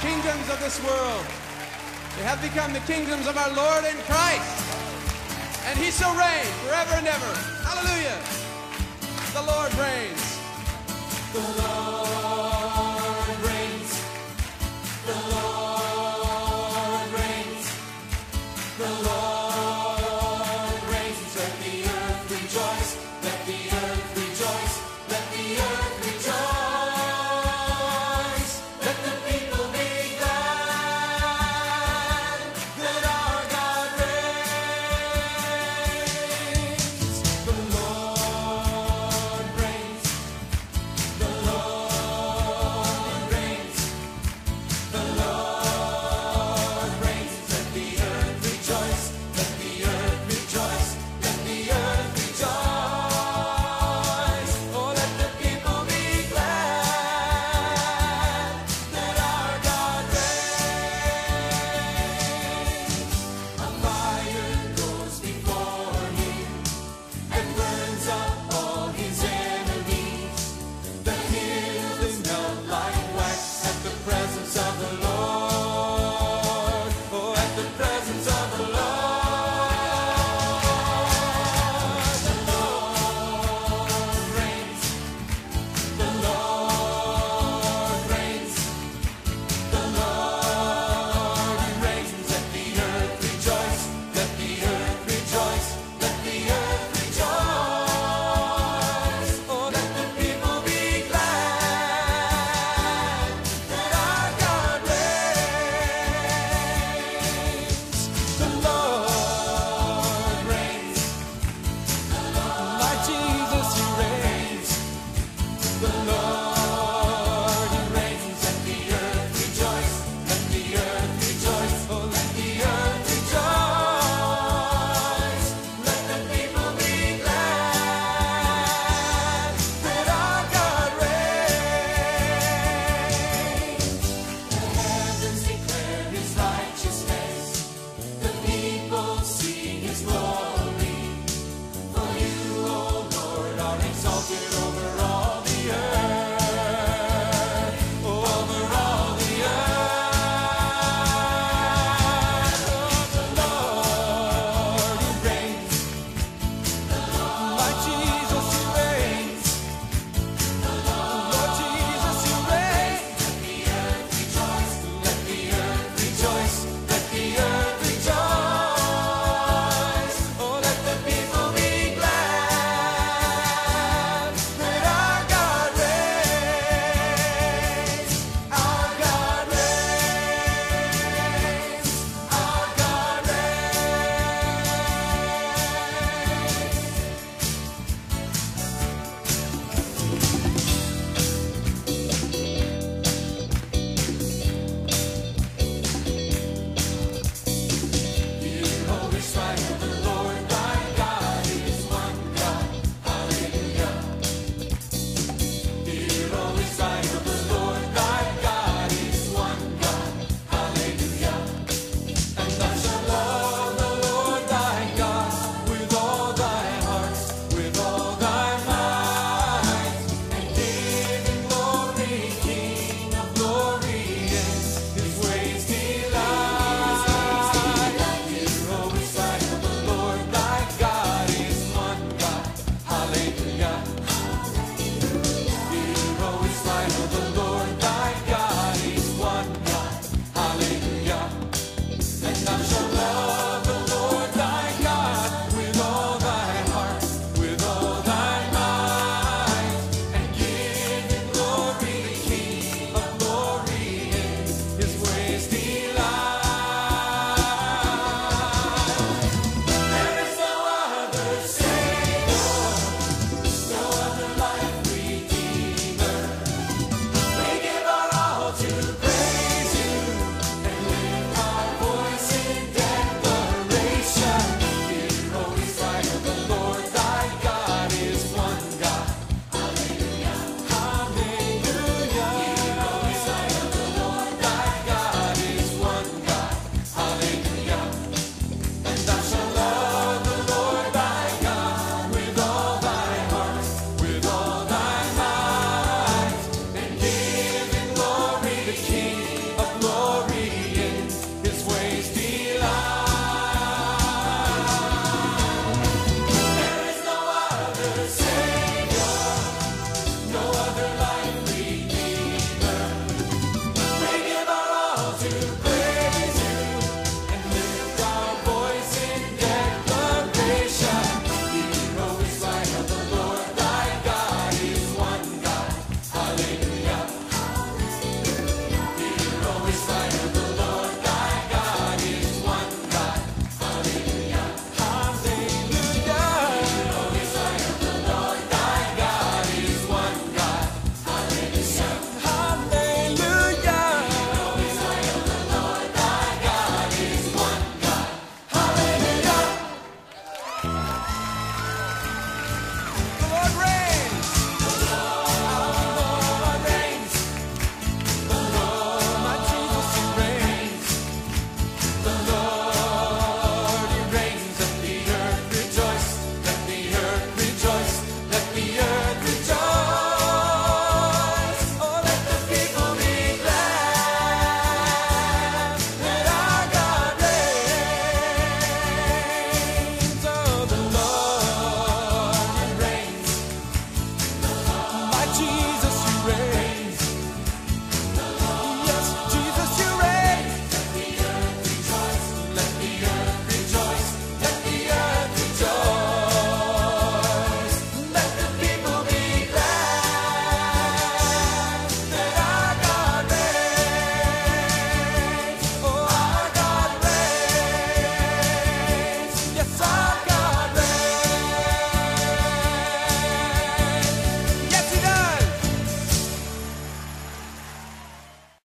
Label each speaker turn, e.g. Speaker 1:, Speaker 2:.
Speaker 1: kingdoms of this world. They have become the kingdoms of our Lord and Christ. And he shall reign forever and ever. Hallelujah. The Lord reigns.